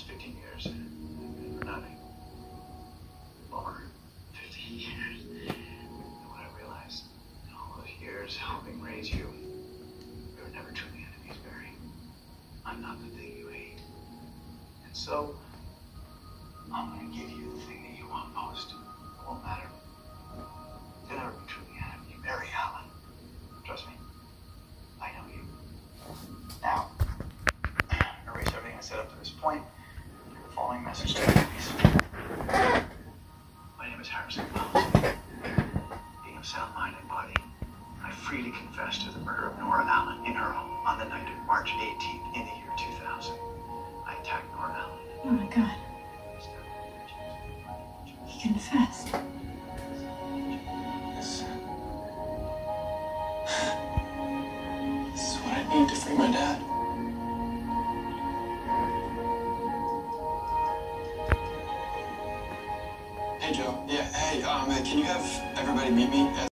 last 15 years. Nothing. Over Fifteen years. And when I realized all those years helping raise you, we were never truly enemies, Barry. I'm not the thing you hate. And so, I'm going to give you the thing that you want most. It won't matter. Message to. My name is Harrison Wells. Being of sound mind and body, I freely confess to the murder of Nora Allen in her home on the night of March 18th in the year 2000. I attacked Nora Allen. Oh my god. He confessed. This, this is what I need to free my dad. Hey Joe. Yeah. Hey. Um. Can you have everybody meet me at